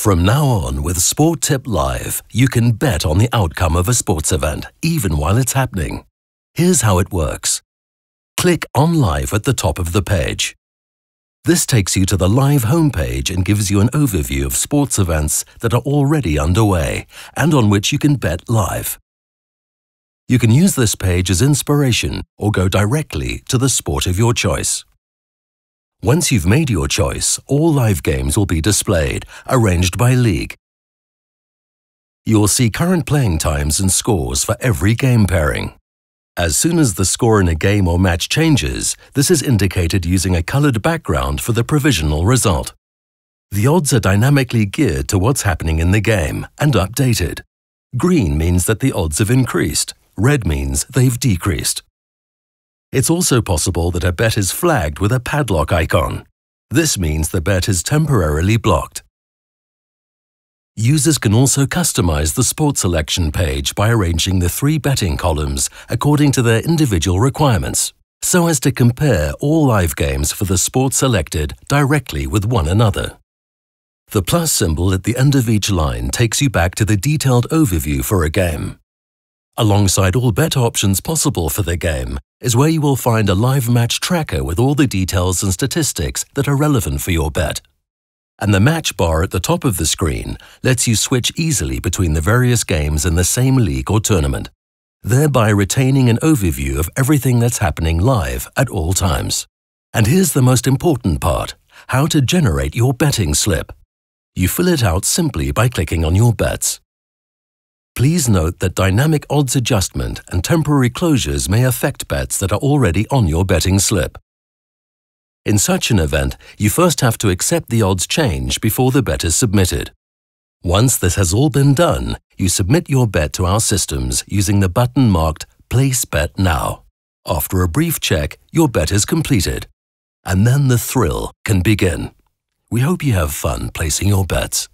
From now on, with Sporttip Live, you can bet on the outcome of a sports event, even while it's happening. Here's how it works. Click on Live at the top of the page. This takes you to the live homepage and gives you an overview of sports events that are already underway and on which you can bet live. You can use this page as inspiration or go directly to the sport of your choice. Once you've made your choice, all live games will be displayed, arranged by league. You'll see current playing times and scores for every game pairing. As soon as the score in a game or match changes, this is indicated using a colored background for the provisional result. The odds are dynamically geared to what's happening in the game and updated. Green means that the odds have increased, red means they've decreased. It's also possible that a bet is flagged with a padlock icon. This means the bet is temporarily blocked. Users can also customize the sports selection page by arranging the three betting columns according to their individual requirements, so as to compare all live games for the sport selected directly with one another. The plus symbol at the end of each line takes you back to the detailed overview for a game. Alongside all bet options possible for the game is where you will find a live match tracker with all the details and statistics that are relevant for your bet and the match bar at the top of the screen lets you switch easily between the various games in the same league or tournament, thereby retaining an overview of everything that's happening live at all times. And here's the most important part, how to generate your betting slip. You fill it out simply by clicking on your bets. Please note that dynamic odds adjustment and temporary closures may affect bets that are already on your betting slip. In such an event, you first have to accept the odds change before the bet is submitted. Once this has all been done, you submit your bet to our systems using the button marked Place Bet Now. After a brief check, your bet is completed. And then the thrill can begin. We hope you have fun placing your bets.